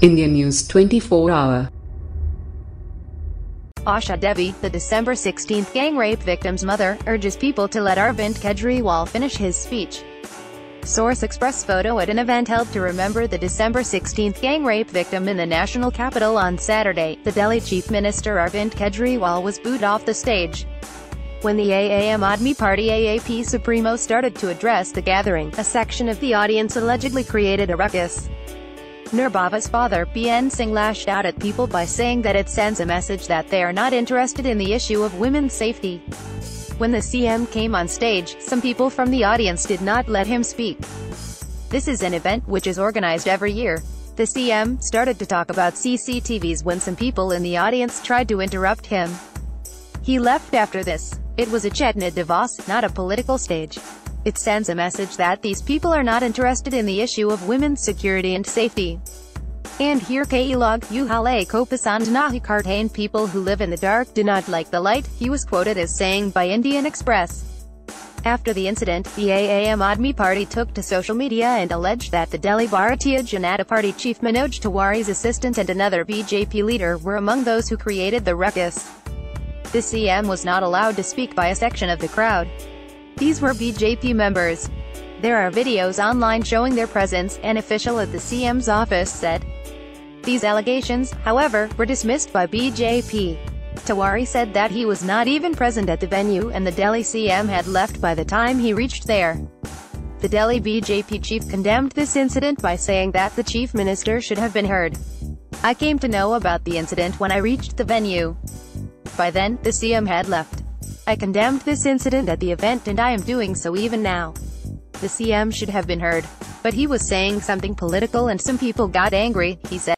India News 24 Hour. Asha Devi, the December 16th gang rape victim's mother, urges people to let Arvind Kejriwal finish his speech. Source Express photo at an event held to remember the December 16th gang rape victim in the national capital on Saturday. The Delhi Chief Minister Arvind Kejriwal was booed off the stage. When the AAM Aadmi Party AAP Supremo started to address the gathering, a section of the audience allegedly created a ruckus. Nirbhaya's father, BN Singh lashed out at people by saying that it sends a message that they are not interested in the issue of women's safety. When the CM came on stage, some people from the audience did not let him speak. This is an event which is organized every year. The CM started to talk about CCTVs when some people in the audience tried to interrupt him. He left after this. It was a Chetna Divas, not a political stage. It sends a message that these people are not interested in the issue of women's security and safety. And here Kailog, Uhale Kopasand Nahi Kartain people who live in the dark do not like the light, he was quoted as saying by Indian Express. After the incident, the AAM Aadmi Party took to social media and alleged that the Delhi Bharatiya Janata Party chief Manoj Tiwari's assistant and another BJP leader were among those who created the ruckus. The CM was not allowed to speak by a section of the crowd. These were BJP members. There are videos online showing their presence, an official at the CM's office said. These allegations, however, were dismissed by BJP. Tiwari said that he was not even present at the venue and the Delhi CM had left by the time he reached there. The Delhi BJP chief condemned this incident by saying that the chief minister should have been heard. I came to know about the incident when I reached the venue. By then, the CM had left. I condemned this incident at the event and I am doing so even now. The CM should have been heard. But he was saying something political and some people got angry, he said.